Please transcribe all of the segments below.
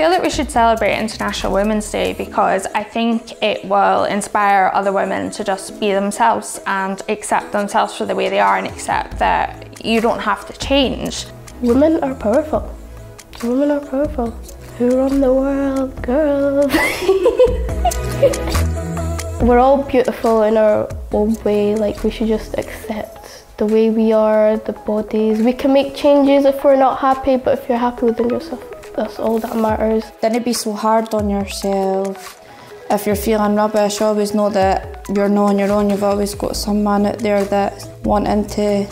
feel that we should celebrate International Women's Day because I think it will inspire other women to just be themselves and accept themselves for the way they are and accept that you don't have to change. Women are powerful. Women are powerful. Who run the world, girls? We're all beautiful in our own way, like we should just accept the way we are, the bodies. We can make changes if we're not happy, but if you're happy within yourself, that's all that matters. Don't be so hard on yourself. If you're feeling rubbish, always know that you're not on your own. You've always got someone out there that's wanting to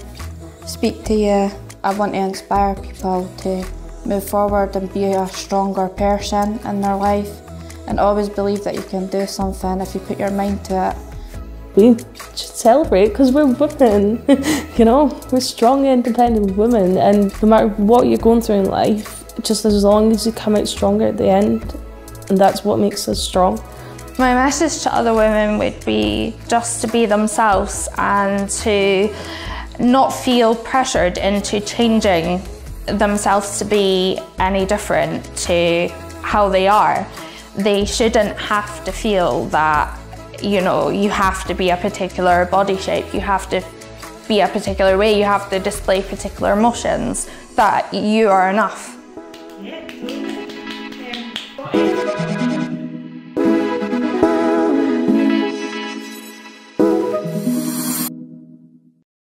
speak to you. I want to inspire people to move forward and be a stronger person in their life and always believe that you can do something if you put your mind to it. We should celebrate because we're women, you know, we're strong, independent women, and no matter what you're going through in life, just as long as you come out stronger at the end, and that's what makes us strong. My message to other women would be just to be themselves and to not feel pressured into changing themselves to be any different to how they are. They shouldn't have to feel that, you know, you have to be a particular body shape, you have to be a particular way, you have to display particular emotions, that you are enough. Yeah.